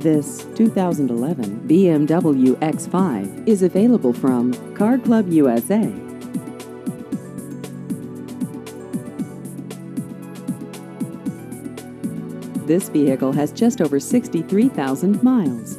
This 2011 BMW X5 is available from Car Club USA. This vehicle has just over 63,000 miles.